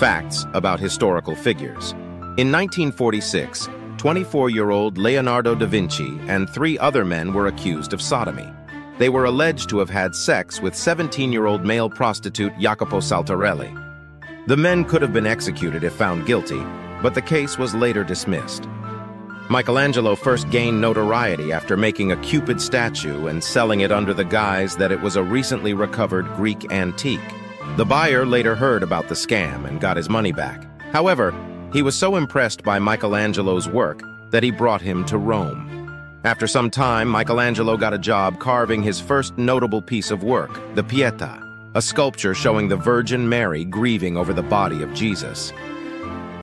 Facts about historical figures. In 1946, 24-year-old Leonardo da Vinci and three other men were accused of sodomy. They were alleged to have had sex with 17-year-old male prostitute Jacopo Saltarelli. The men could have been executed if found guilty, but the case was later dismissed. Michelangelo first gained notoriety after making a Cupid statue and selling it under the guise that it was a recently recovered Greek antique. The buyer later heard about the scam and got his money back. However, he was so impressed by Michelangelo's work that he brought him to Rome. After some time, Michelangelo got a job carving his first notable piece of work, the Pietà, a sculpture showing the Virgin Mary grieving over the body of Jesus.